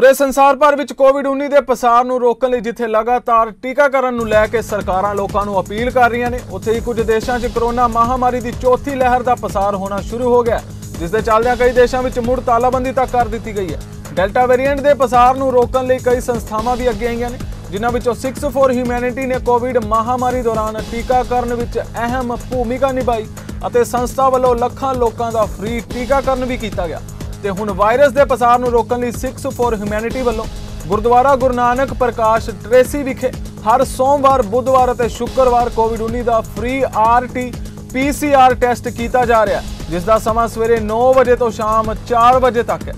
ਪੂਰੇ ਸੰਸਾਰ ਭਰ ਵਿੱਚ ਕੋਵਿਡ-19 ਦੇ ਪਸਾਰ ਨੂੰ ਰੋਕਣ ਲਈ ਜਿੱਥੇ ਲਗਾਤਾਰ ਟੀਕਾਕਰਨ ਨੂੰ ਲੈ ਕੇ ਸਰਕਾਰਾਂ ਲੋਕਾਂ ਨੂੰ ਅਪੀਲ ਕਰ ਰਹੀਆਂ ਨੇ, ਉੱਥੇ ਹੀ ਕੁਝ ਦੇਸ਼ਾਂ 'ਚ ਕਰੋਨਾ ਮਹਾਮਾਰੀ ਦੀ ਚੌਥੀ ਲਹਿਰ ਦਾ ਪਸਾਰ ਹੋਣਾ ਸ਼ੁਰੂ ਹੋ ਗਿਆ। ਜਿਸ ਦੇ ਚੱਲਦਿਆਂ ਕਈ ਦੇਸ਼ਾਂ ਵਿੱਚ ਮੁੜ ਤਾਲਾਬੰਦੀ ਤੱਕ ਕਰ ਦਿੱਤੀ ਗਈ ਹੈ। ਡੈਲਟਾ ਵੇਰੀਐਂਟ ਦੇ ਪਸਾਰ ਨੂੰ ਰੋਕਣ ਲਈ ਕਈ ਸੰਸਥਾਵਾਂ ਵੀ ਅੱਗੇ ਆਈਆਂ ਨੇ, ਜਿਨ੍ਹਾਂ ਵਿੱਚੋਂ 6 ਫੋਰ ਹਿਊਮੈਨਿਟੀ ਨੇ ਕੋਵਿਡ ਮਹਾਮਾਰੀ ਦੌਰਾਨ ਟੀਕਾਕਰਨ ਵਿੱਚ ਅਹਿਮ ਭੂਮਿਕਾ ਨਿਭਾਈ ਅਤੇ ਸੰਸਥਾ ਵੱਲੋਂ ਲੱਖਾਂ ਲੋਕਾਂ ਦਾ ਫ੍ਰੀ ਟੀਕਾਕਰਨ ਵੀ ਕੀਤਾ ਗਿਆ। ਤੇ ਹੁਣ ਵਾਇਰਸ ਦੇ ਪਸਾਰ ਨੂੰ ਰੋਕਣ ਲਈ ਸਿਕਸ ਫॉर ਹਿਊਮੈਨਿਟੀ ਵੱਲੋਂ ਗੁਰਦੁਆਰਾ ਗੁਰੂ ਨਾਨਕ ਪ੍ਰਕਾਸ਼ ਟ੍ਰੇਸੀ ਵਿਖੇ ਹਰ ਸੋਮਵਾਰ, ਬੁੱਧਵਾਰ ਅਤੇ ਸ਼ੁੱਕਰਵਾਰ ਕੋਵਿਡ-19 ਦਾ ਫ੍ਰੀ ਆਰਟੀ ਪੀਸੀਆਰ ਟੈਸਟ ਕੀਤਾ ਜਾ ਰਿਹਾ ਜਿਸ ਦਾ ਸਮਾਂ ਸਵੇਰੇ 9 ਵਜੇ ਤੋਂ ਸ਼ਾਮ 4 ਵਜੇ ਤੱਕ ਹੈ।